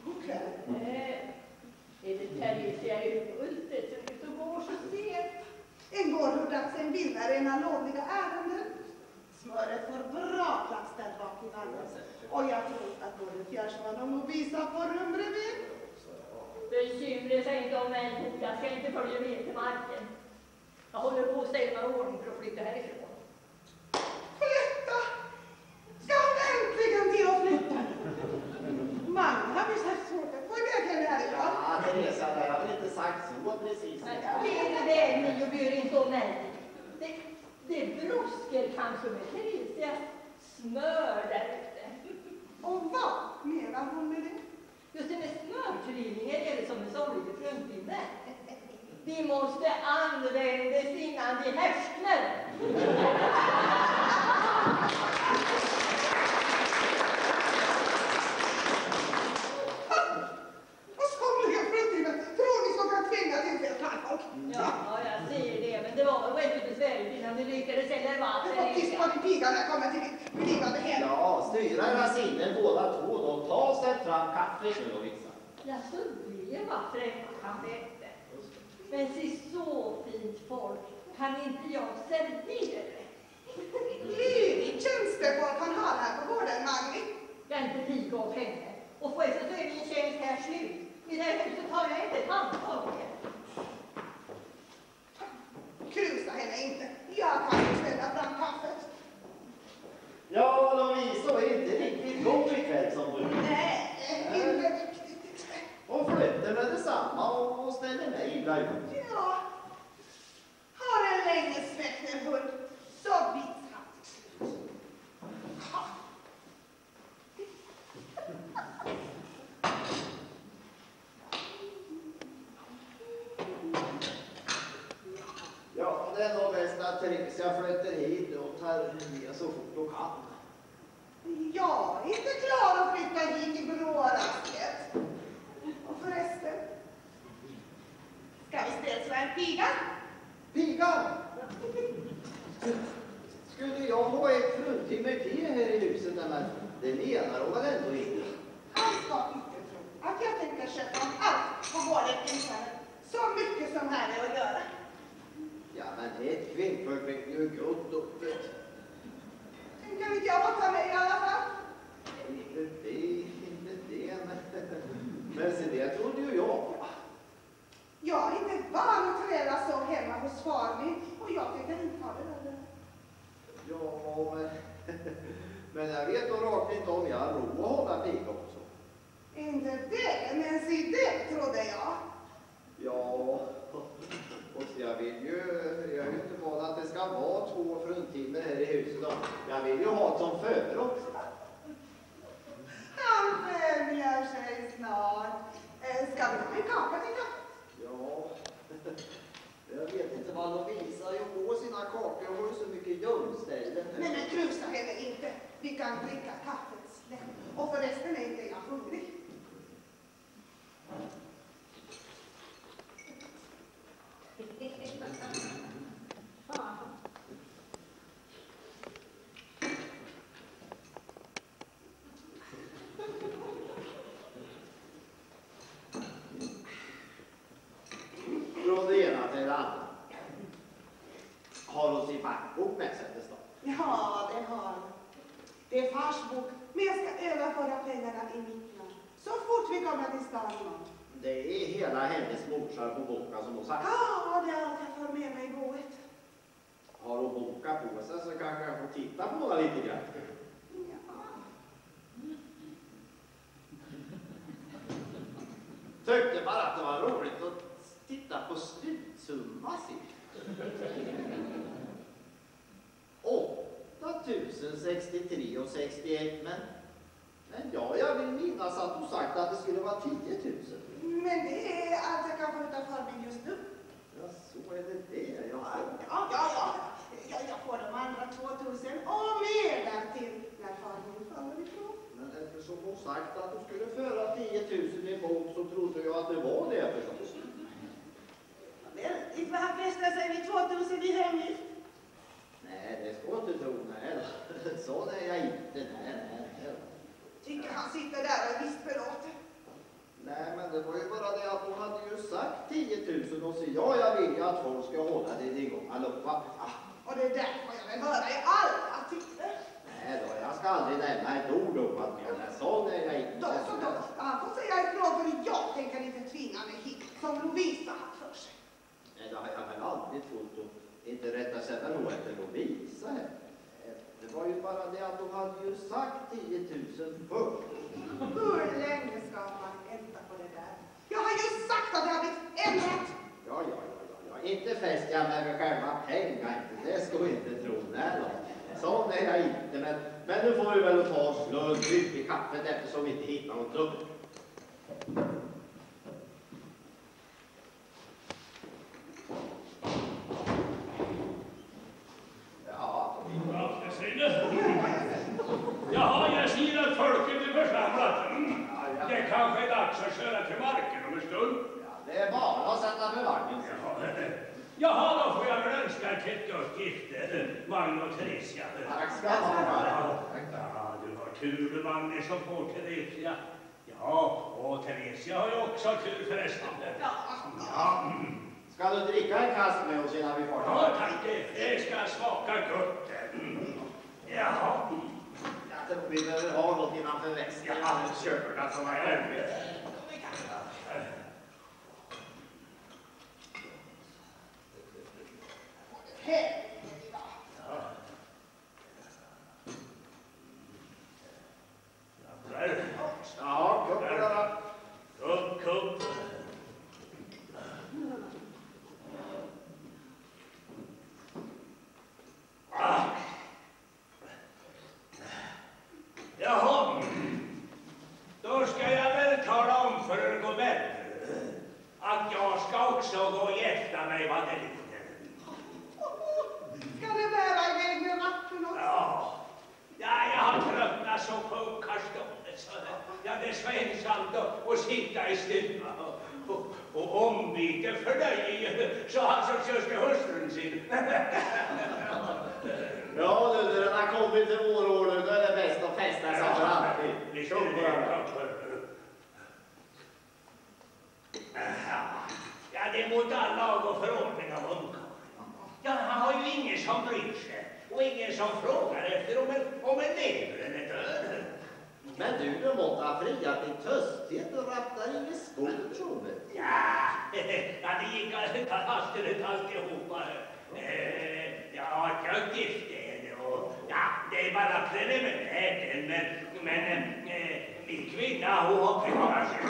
Okej. Eh, Är det Teresia Hultet som är ute och går så sent? En går hur dags en vinner ena lovliga ärenden. Smöret får bra plats där bak i vagnen. Och jag tror att både Fjärsman och Lovisa får rum bredvid. Bekymra sig inte om mig, jag ska inte följa med till marken. Jag håller på att ställa mig i ordning för att flytta härifrån. Flytta! Ska hon äntligen till att flytta? Har visst haft svårt att få henne härifrån. Ja, Teresa, jag har inte sagt så precis. Men Led iväg ni och bryr inte om mig. Det, det brådskar kanske med Teresias smör där ute. Och vad menar hon med det? Just det med smörklyvningen är det som med sorgliga fruntimmer. Vi måste användas innan vi härsknar. Och somliga fruntimmer tror ni som kan tvinga till fel folk. Ja, ja, jag ser det, men det var väl väldigt besvärligt innan vi lyckades sälja vatten. Och tyst på din piga när jag kommer till mitt blivande hem. Ja, styra era sinnen båda två då. Ta och sätt fram kaffet nu Lovisa. Ja, så blev jag träffat han detta. Men se så fint folk kan inte jag servera. Lydigt tjänstefolk han har här på gården, Magni. Jag är inte pigg åt henne. Och förresten så är min tjänst här slut. I det här huset har jag inte ett handtag. Krusa henne inte. Jag kan ju ställa fram kaffet. Ja, Lovisa är inte riktigt god ikväll som du. Nej, inte riktigt. Och flyttar med detsamma och ställer mig illa ut. Ja, en länge en hund, så bits han. Ha. Ja, det är nog bäst att Teresia flyttar hit och tar med så fort hon kan. Jag är inte klar att flytta hit i brårasket. Och förresten, ska vi spela en piga? Piga! Skulle jag ha ett fruntimmer till här i huset eller? Det menar hon väl ändå inte? Han ska inte tro att jag tänker om allt på gården tillfället. Så mycket som här är att göra. Ja, men ett kvinnfolk vet ju gott upp det. Tänker inte jag låta mig i alla fall? Inte det, inte det, men... Men se det trodde ju jag. Jag är inte van att träna så hemma hos far min och jag tänker inte ha det där. Ja, men... Men jag vet då rakt inte om jag har råd att hålla piga också. Inte det, men se det trodde jag. Ja, och så jag vill ju, jag är ju inte van att det ska vara två fruntimmer här i huset. Då. Jag vill ju ha det som förr också. Han vänjer sig snart. Eh, Ska vi ha en kaka till kaffet? Ja, jag vet inte vad Lovisa gör på sina kakor. Hon har ju så mycket gömställen. Nej men krusa henne inte. Vi kan dricka kaffet slätt. Och förresten är inte jag hungrig. Från det ena till det andra. Har hon sin bankbok med sig till stan? Ja, det har jag. Det är fars bok. Men jag ska överföra pengarna i mitt namn. Så fort vi kommer till stan imorgon. Det är hela hennes morsar på boken som hon sagt. Ja, det är allt jag får med mig i boet. Har hon bokat på sig så kanske jag får titta på henne lite grann. Ja. Tyckte bara att det var roligt att titta på slutsumma sitt. 8063 och 61 men, men ja, jag vill minnas att hon sagt att det skulle vara 10 000. Men det är allt jag kan få ut av farmen just nu. Ja, så är det det. Ja, Ja. ja, ja. ja. Jag, jag får de andra 2000 som hon sagt att hon skulle föra 10 000 emot så trodde jag att det var det förstås. Men han var sig vid 2 000 i hemmet. Nej, det ska jag inte tro. Nej, sån är jag inte. Nej, nej. Tycker han sitter där och är Nej, men det var ju bara det att hon hade ju sagt 10 000 och så ja, jag vill ju att folk ska hålla det igång. Hallå, va? Ah. Och det är därför jag vill höra i alla artiklar nej då, jag ska aldrig nämna ett ord om att jag är sån är jag inte. Då så, då han få säga ifrån för jag tänker inte tvinga mig hit som Lovisa har för sig. Nej, det har jag väl aldrig trott och inte rätta sig väl nog efter Lovisa Det var ju bara det att de hade ju sagt 10 000 först. Hur länge ska man vänta på det där? Jag har ju sagt att det har blivit ändrat. Ja, ja, ja, ja, ja. inte fäster jag mig vid själva pengar, det ska du inte tro. Nej då. Sån är jag inte, men, men nu får vi väl ta oss lugnt ut i kaffet eftersom vi inte hittar någon trupp. Ja, Ja, ska se nu. Jaha, jag ser att folket är församlat. Mm. Det kanske är dags att köra till marken om en stund. ja, det är bara att sätta för vagnen. Jaha, Jaha, då får jag väl önska er ett gott gifte, Magnus och Theresia. Tack ska du ha. Ja, du har tur, Magnus, som får Theresia. Ja, och Theresia har ju också tur förresten. Ja, mm. Ska du dricka en kast med oss innan vi får ja tack. Det- Det ska smaka gott. Jaha. Jag tror vi behöver ha något innanför väskan. Alldeles körda som har kommit. Där. Ja, kom på då. Kupp, kupp. Ah. Jaha, då ska jag väl tala om för er gubben att jag ska också gå och gifta mig vad det lider. Ska det bära iväg med vatten också? Ja, ja jag har tröttnat så på uppkarståndet så det- ja, det är så ensamt att, att sitta i stugan och, och, och ombyte fördöjer så han som kör med hustrun sin. Ja, nu när den har kommit till vår år nu, då är det bäst att fästa sig för alltid. Visst Kom är på det den. det. Ja, det är mot all lag och förordning av ungkarl. Ja, han har ju ingen som bryr sig och ingen som frågar efter om en, om en lever eller död. Men du, du måtte ha friat din tösthet och rattar inget skog, tror du. Ja, ja, det gick alldeles hastigt alltihopa. Eh, Ja, ett gött gifte är det och ja, det är bara preliminärt än, men, men eh, min kvinna hon har klarat sig.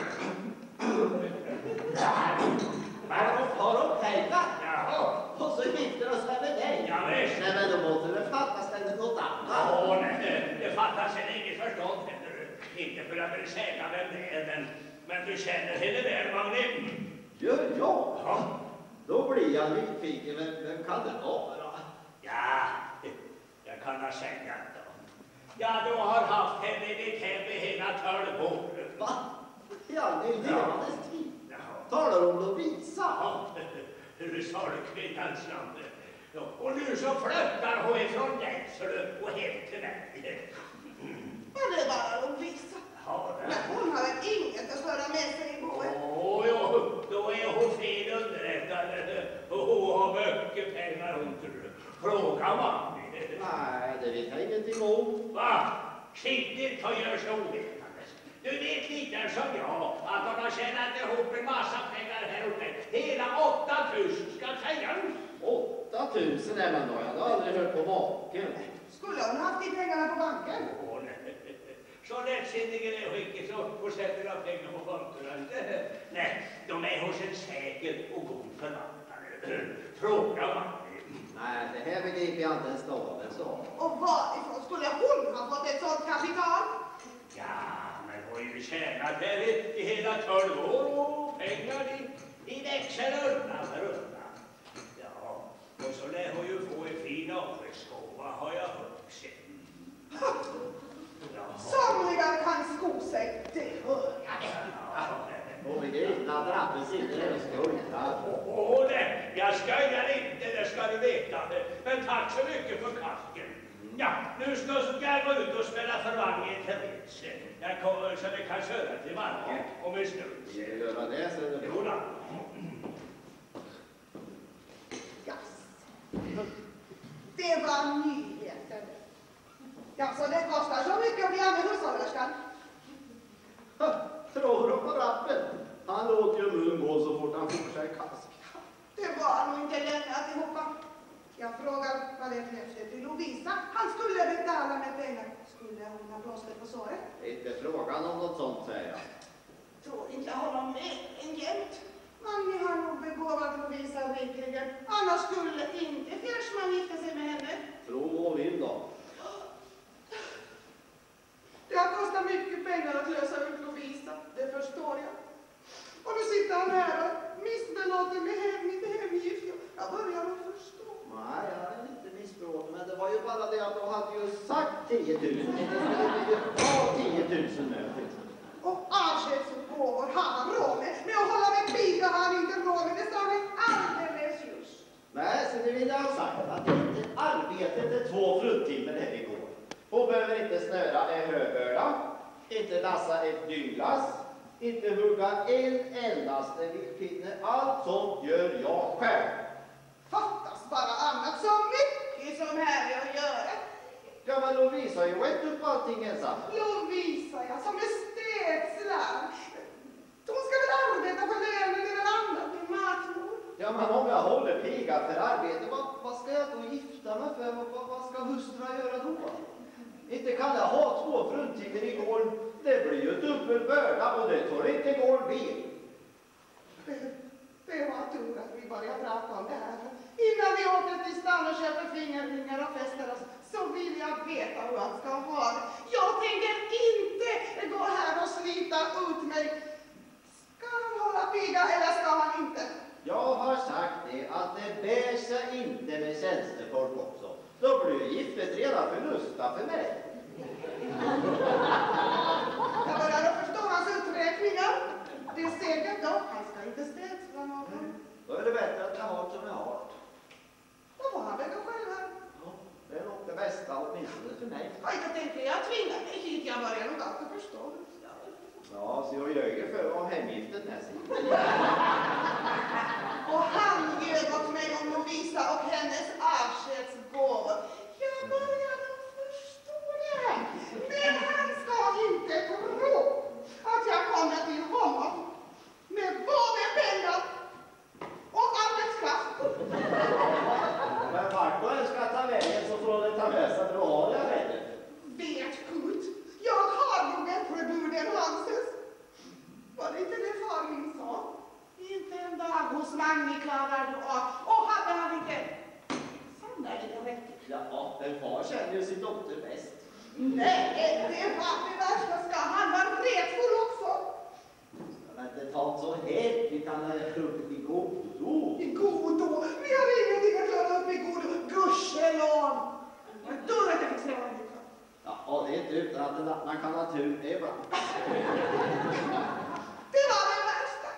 Men de har de pengar Jaha. och så gifter de sig med dig. Ja, visst. Nej, men då måste det fattas väl något annat. Åh, nej, det fattas en eget förstånd. det. Inte för att jag vill säga vem det är, men, men du känner henne väl, Magne? Gör jag? Ja. Då blir jag nyfiken. Vem, vem kan det vara? Ja, jag kan ha då. Ja, du har haft henne i ditt hem i hela tolv år. Va? I all din levandes tid? Jaha. Talar om Lovisa? Ja, hur kvinnans namn? Ja, och nu så flyttar hon ifrån du, och hem till mig. Ja, det är bara Lovisa. Ja, det. Men hon har väl inget att föra med sig i boet? Åh, jo, då är hon fel underrättad. Och hon har mycket pengar hon tror. Fråga Manni. Nej, det vet jag ingenting om. Va? Sitt inte och gör så ovetandes. Du vet lika som jag att hon har tjänat ihop en massa pengar här uppe. Hela 8000 ska sägas. 8000 är man då. Jag har aldrig hört på maken. Skulle hon haft de pengarna på banken? Åh, nej. Så lättsinnig är icke så och sätter av pengar på kontona. Nej, de är hos en säker och god förvaltare. Fråga Manni. Nej, det här begriper jag inte en stavelse av. Och varifrån skulle hon ha fått ett sådant kapital? Ja, men hon har ju tjänat här i, i hela tolv år och pengar de, de växer undan för undan. Ja, och så lär hon ju få en fin avskedsgåva har jag hört sen. Somliga kan sko sig, det hör jag. Trappen sitter där och skojtar. Åh, nej, jag skojar inte, det ska du veta. Men tack så mycket för kasken. Ja, nu ska jag gå ut och spela för vagn i Therese. Jag kommer så vi kan köra till marken om en stund. Vill du göra det så är det Jo bra. då. Jass. Det var nyheter. Ja, så det kostar så mycket att bli av med hushållerskan. Tror du på rappen? Han låter ju mun gå så fort han får sig kask. Det var nog inte lätt alltihopa. Jag frågar balettchef till Lovisa. Han skulle betala med pengar. Skulle hon ha plåster på såret? Det är inte frågan om något sånt, säger jag. Tror inte honom mer än jämt. Men ni har nog begåvat Lovisa rikligen. Annars skulle inte Fjärsman gifta sig med henne. Tro och vill då. Det har kostat mycket pengar att lösa ut Lovisa, det förstår jag. Och nu sitter han här och missbelåten med hem, mitt hemgift. Jag börjar att förstå. Nej, jag är inte missbelåten, men det var ju bara det att de hade ju sagt 10 000. Det skulle ju ta 10 000 nu. Och avskedsgåvor har han råd med. Men att hålla med piga har han inte råd med. Det sa ni alldeles just. Nej, så det vill jag ha sagt att inte arbetet är två fruntimmer här igår. Hon behöver inte snöra en höböla, inte lassa ett dygnglass, inte hugga en endaste viltpinne. Allt sånt gör jag själv. Fattas bara annat. Så mycket som här är att göra. Ja, men Lovisa har ju rätt upp allting ensam. Lovisa, ja, som är städslarm. Hon ska väl arbeta för lönen eller annat i matmord. Ja, men om jag håller piga för arbete, vad, vad ska jag då gifta mig för? Vad, vad, vad ska hustra göra då? Inte kan jag ha två fruntimmer i gården. Det blir ju dubbel börda och det tar inte gården bil. Det var tur att vi började prata om det här. Innan vi åker till stan och köper fingerringar och fäster oss så vill jag veta hur han ska ha det. Jag tänker inte gå här och slita ut mig. Ska han hålla piga eller ska han inte? Jag har sagt det att det bär sig inte med tjänstefolk också. Då blir giftet redan förlusta för mig. Jag börjar att förstå hans uträkningar. Det är säkert då. Han ska inte städsla någon. Då är det bättre att jag har som jag har. Då får han välja själv här. Ja, det är nog det bästa åtminstone för mig. Jag inte tänkte jag tvinga mig hit. Jag börjar nog alltid förstå. Ja, så jag ljög för att ha hemgiftet med sig. Och han ljög åt mig om Lovisa och hennes avskedsgåvor. Jag börjar nog förstå det. Men han ska inte tro att jag kommer till honom med både pengar och arbetskraft. Men vart ska ta vägen så får den ta med sig jag rätt. Vet Gud, jag har nog bud än Hanses. Var det inte det far min sa? Inte en dag hos Magni klarar du av. Och hade han inte sannerligen rätt? Ja, en far känner ju sin dotter bäst. Nej, det var det värsta. Ska han vara retfull också? Men det tar så häftigt, han är uppe i godo. I godo. Vi har ingenting att klara upp i godo. Gudskelov. Men tur att jag fick honom lite. Ja, och det är inte utan att det- man kan ha tur ibland. Det var det värsta.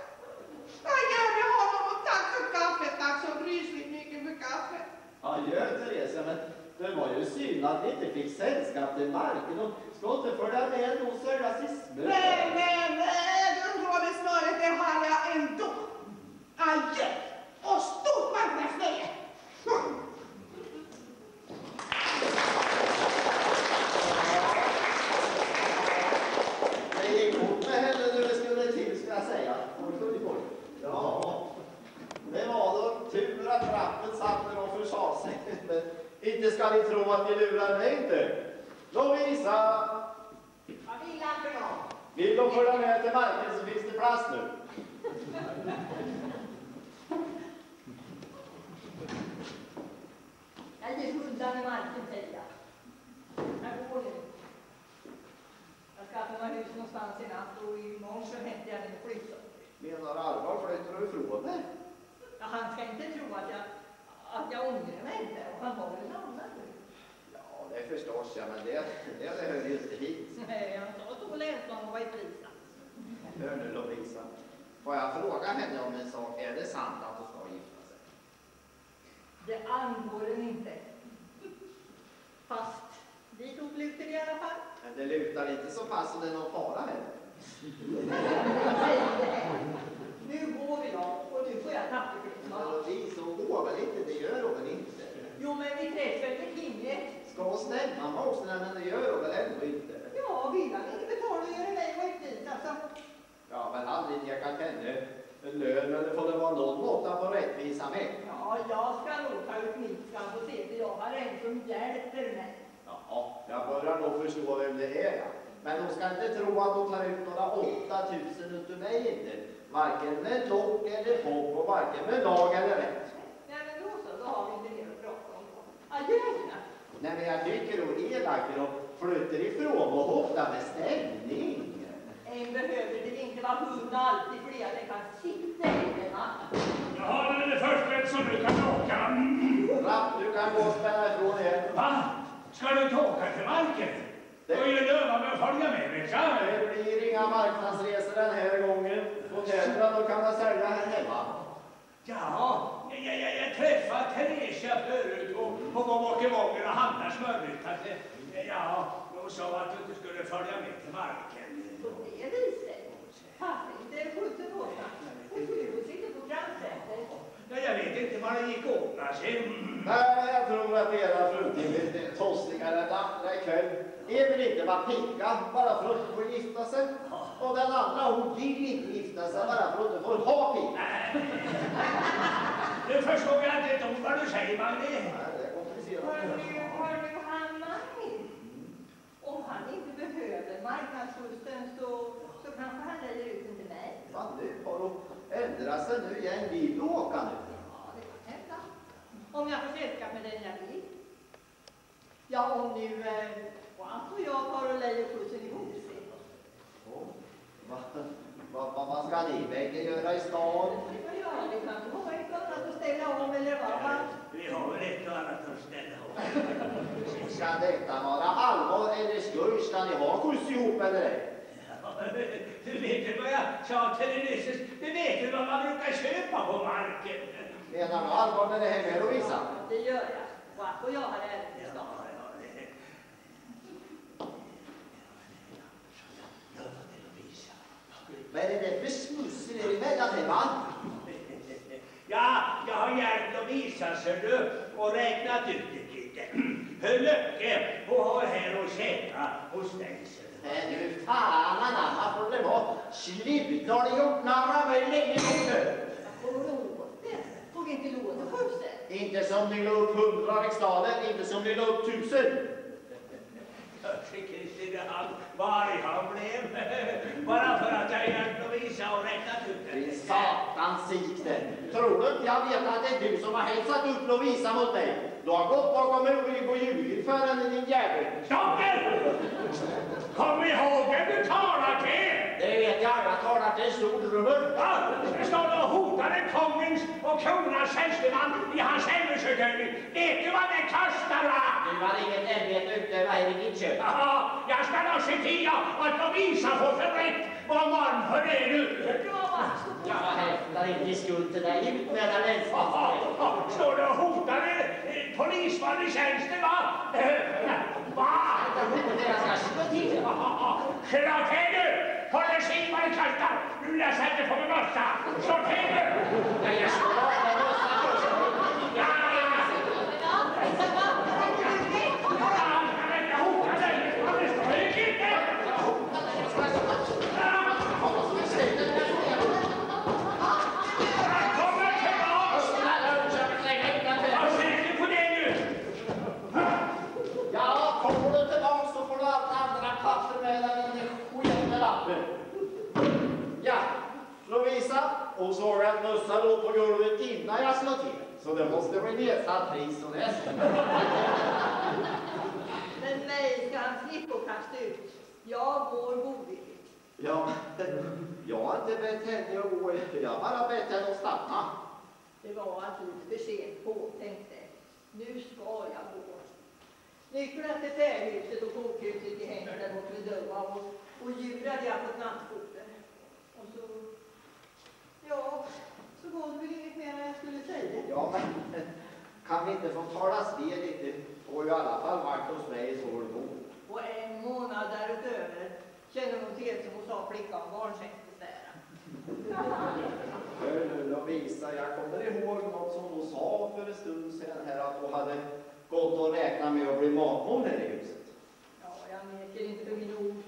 Jag gör med honom och tack för kaffet. Tack så rysligt mycket för kaffet. Adjö Teresia, men det var ju synd att ni inte fick sällskap till marken och ska inte följa med då och sörjas i smör. Nej, nej, nej. Grundrådesnöret, det har jag ändå. Adjö och stort marknadsnöje. Det gick fort med henne nu det skulle till, ska jag säga. Oj, oj, oj. Ja, det var då tur att trappen satt när de försade sig. Men inte ska ni tro att ni lurar mig inte. Lovisa, Vad vill han för något? vill de följa med till marken så finns det plats nu. Jag ger hundarna i marken, säger jag. Jag går nu. Jag skaffar mig hus någonstans i natt och imorgon så hämtar jag min flyttsak. Menar allvar flyttar du ifrån mig? Ja, han ska inte tro att jag, att jag ångrar mig inte. Och han har väl en annan nu. Ja, det förstås jag, men det, det hör ju inte hit. Nej, han sa så läste han och var i prisat. Hör nu Lovisa, får jag fråga henne om en sak? Är det sant att hon ska gifta sig? Det angår en inte. Fast lutar det i alla fall. Men det lutar inte så pass som det är någon fara heller. Nu går vi då och nu får jag. Men Lovisa, hon går väl inte? Det gör hon väl inte? Jo, men vi träffas till Kinge. Ska hon stämma mig också? Nej, men det gör hon väl ändå inte? Ja, vill han inte betala gör det mig rättvist alltså. Ja, aldrig nekat henne en lön, men det får det vara någon måtta på rättvisa med. Ja, jag ska nog ta ut mitt och se för jag har en som hjälper mig. Ja, jag börjar nog förstå vem det är. Men hon ska inte tro att hon tar ut några 8000 utav mig inte. Varken med lock eller pop och varken med lag eller rätt. Nej, men då så, då har vi inte mer att prata om då. Adjö. Nej, men jag tycker hon är elak och flyttar ifrån och hotar med stämning. En behöver det inte vara hund alltid för det att den kan sitta i den nu är det först rätt som du kan åka. Rapp, du kan gå och spänna ifrån igen. Va? Ska du inte åka till marken? Du har ju lovat mig att följa med, jag. Det blir inga marknadsresor den här gången. Hotellerna då kan man sälja här hemma. Ja, jag, jag, jag träffade Teresia förut och hon var bak i Vången och handlade smörbytta. Ja, hon sa att du inte skulle följa med till marken. På det viset. Passar inte sitta på framsätet. Ja, jag vet inte vad det gick sig. Nej, jag tror att era fruntimmer är lite tossigare än andra ikväll. Er vill inte vara pigga bara för att få gifta sig. Och den andra hon vill inte gifta sig bara för att inte få ha pigga. Nu förstår jag inte ett ord vad du säger, Magni. Nej, det är komplicerat. Hörni, hörni, han Magnus. Om han inte behöver marknadsskjutsen så, så kanske han lägger ut den till mig. Fan, nu har hon ändrat sig nu igen. Vill du åka nu? Ja, det kan hända. Om jag får sällskap med den jag vill. Ja, om nu eh, Juan och jag tar och lejer skjutsen ihop sig. Åh, Vad vad- vad- vad ska ni bägge göra i stan? Ja, ja, det kanske har ett och ställa om eller vad. Vi har väl ett och annat att ställa om. Ska detta vara allvar eller skoj? Ska ni ha skjuts ihop eller ej? Du vet ju vad jag sa till dig nyss. Du vet ju vad man brukar köpa på marken. Menar du allvar med det här med Lovisa? Det gör jag. Juan och jag har ärende stan. Lovisa. Vad är det för smussel er emellan här va? Ja, jag har hjälpt Lovisa, ser du, och räknat ut det lite. Hur mycket hon har här att tjäna hos dig. Nej nu fan anamma får det vara. Sluta har ni gjort narr av mig länge nog nu. Och låten. Tog inte låten huset? Inte som ni la upp hundra riksdaler, inte som ni la upp tusen. Jag tycker inte han vad arg han blev. Bara för att jag hjälpt Lovisa och räknat ut Din det. satans sikte. Tror du inte jag vet att det är du som har hälsat upp Lovisa mot mig? Du har gått bakom min rygg och ljugit för henne din jävel. Stocken! Kom ihåg vem du talar till! Det vet jag, jag talar till Storbrummer. Ja, det står och hotade kongens och kronans tjänsteman i hans ämbetsutövning. Vet du vad det kostar va? Du har inget ämbete utöva här i ditt kök. Jaha, jag ska nog se till ja, att Lovisa får för rätt vad man för det nu. Ja, Jag häftar inte skuld till dig. Ut med den Jaha, länsfasen. ja, Står det och hotade eh, polisman i tjänsten va? Eh, Va? Jag tror ska slå till. Slå nu! Håller sig vad det kastar! Nu vill jag sätta på min mössa! Slå till nu! Ja, jag slår av den mössan först. Ja, han kan inte hota dig! Han är stryk inte! Han kommer tillbaks! Var säker på det nu! Ja, kommer du tillbaks så får du allt andra papper med dig än den skiten lappen. Ja, Lovisa, hon såg att mössan låg på golvet innan jag slog till. Så det måste bli nedsatt pris och nästa. Men mig ska han slippa att kasta ut. Jag går godvilligt. Ja, jag har inte bett henne att bara bett henne att stanna. Det var alltså lite för sent påtänkt. Nu ska jag gå. Nycklarna till färdhuset och kokhuset i händerna där borta vid dörren och, och djur hade jag fått nattfoten. Och så, ja, så var det väl inget mer än jag skulle säga. Ja, men kan vi inte få talas vid lite? Och i alla fall varit hos mig i Solbo. Och en månad därutöver känner hon till som hon sa flicka om barnsängsbesvären. Hör nu Lovisa, jag kommer ihåg något som hon sa för en stund sedan här att hon hade gått och räknat med att bli matmor här i huset. Ja, jag neker inte mina ord.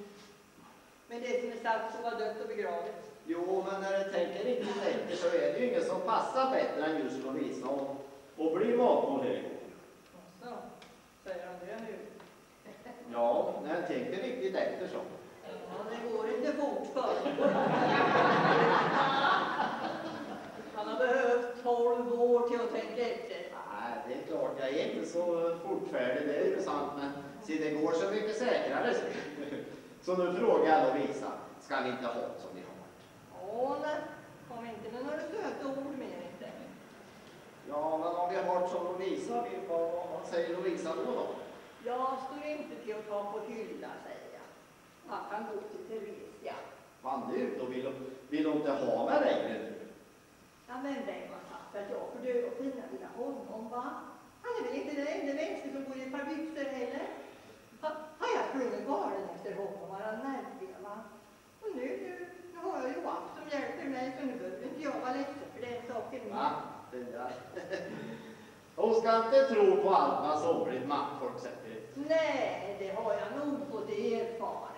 Men det som är sagt så var dött och begravet. Jo, men när du tänker riktigt efter så är det ju inget som passar bättre än just Lovisa och, och bli matmor här i huset. Så, säger han det nu. Ja, när jag tänker riktigt efter så. Ja, det går inte fort för Han har behövt 12 år till att tänka efter. Nej, det är klart, jag är inte så fortfärdig, det är ju sant, men se, det går så mycket säkrare. Så nu frågar jag Lovisa, ska ni inte ha det som ni har? Nej. Kom inte med några söta ord mer inte. Ja, men om vi har det som Lovisa vill, vad, vad säger Lovisa då? då? Jag står inte till att ta på hylla, säger. Han kan gå till Teresia. Vad nu? Då vill, hon- vill hon inte ha mig längre? Ja, men vem har sagt att jag får dö och fina lilla honom, va? Han är väl inte den enda människa som går i ett par byxor heller? Ha, har jag sprungit galen efter honom var han märklig, va? Och nu, nu, nu har jag ju Wapp som hjälper mig, så nu behöver inte jag vara ledsen för den saken. Va? Den där. Hon ska inte tro på allt vad somligt maktfolk säger. Nej, det har jag nog fått erfara.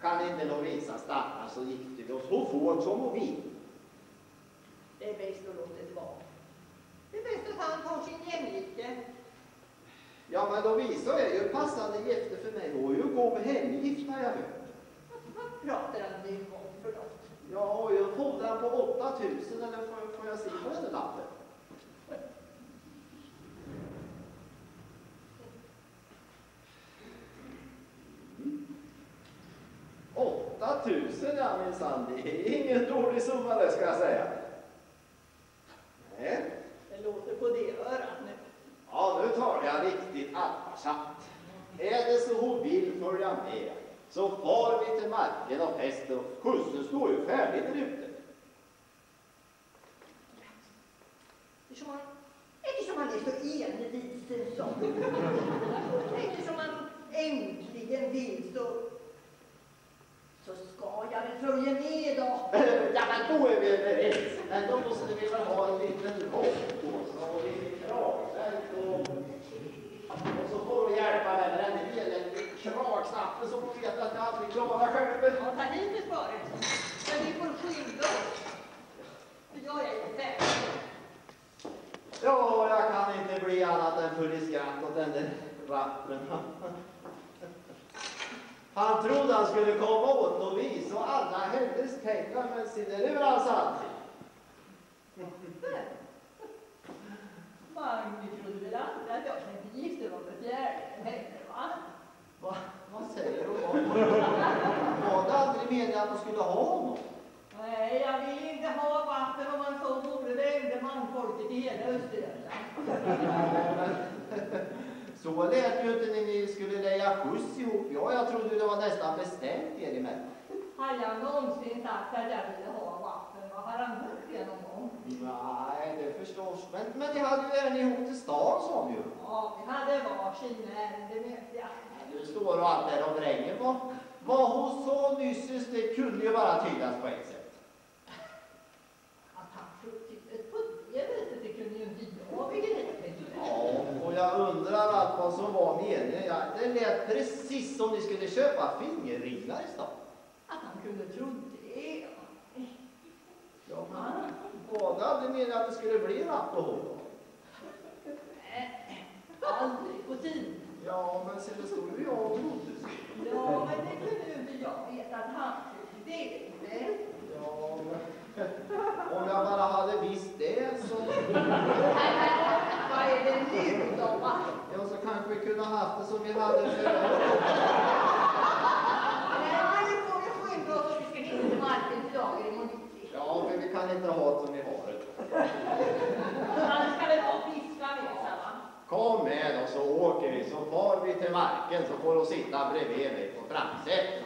Kan inte Lovisa stanna så gifter vi oss. Hon får som hon vill. Det är bäst att låta det vara. Det är bäst att han tar sin jämlike. Ja, men Lovisa är ju passande gifte för mig. Hon är ju god med hemgift har jag hört. Vad pratar han nu om för något? Ja, jag fordrar på 8000 eller får, får jag se på den lappen? Mm. 8000 ja minsann, det är ingen dålig summa det ska jag säga. Nej. Det låter på det örat nu. Ja, nu tar jag riktigt allvarsamt. Är det så hon vill följa med så far vi till marken och fäster oss. Skjutsen står ju färdig där ute. Eftersom han, eftersom han är så envis så. Eftersom han äntligen vill så följa med då. Ja, men då är vi överens. Men då måste vi väl ha en liten rock på oss och lite kragverk och, och så får du hjälpa med den delen kragsnappen så får veta att jag aldrig klarar själv. Ja, ta hit ett par. Men vi får skynda oss. För jag är ju färdig. Ja, jag kan inte bli annat än full i skratt åt den där rappen. Han trodde han skulle komma åt Lovisa och alla hennes pengar, men se det lurade han aldrig. Magnus trodde väl aldrig att jag tänkte gifta mig med heller, va? Va, vad säger du? Var det aldrig meningen att de skulle ha honom? Nej, jag vill inte ha vatten om man så vore det enda manfolket i hela Östergötland. Så lät ju inte när ni skulle leja skjuts ihop. Ja, jag trodde det var nästan bestämt er emellan. Har jag någonsin sagt att jag ville ha vatten? Vad har han hört det någon gång? Nej, det förstås. Men, men ni hade ju även ihop till stan, sa vi ju. Ja, vi hade varsin ärende med jag. Du står och allt där och dränger. Vad, vad hon sa nyss, det kunde ju bara tydas på ett sätt. Att han tyckte på det viset, det kunde ju inte jag begripa. Ja, och jag undrar allt vad som var meningen. Ja, det lät precis som ni skulle köpa fingerringar i stan. Att han kunde tro det. Ja, men det aldrig meningen att det skulle bli rapp och hål? Nej, aldrig på tid. Ja, men se, det stod ju jag och trodde. Ja, men det kunde ju jag veta att han det. Ja, men om jag bara hade visst det så, Vad är det nu då? va? ja, så kanske vi ha haft det som vi hade förra Nej, nu får vi skynda oss. Vi ska hitta marken till dagen imorgon. Ja, för vi kan inte ha det som vi har det. Han ska väl ha fiska med sig, va? Kom med och så åker vi, så far vi till marken så får du sitta bredvid mig på framsätet.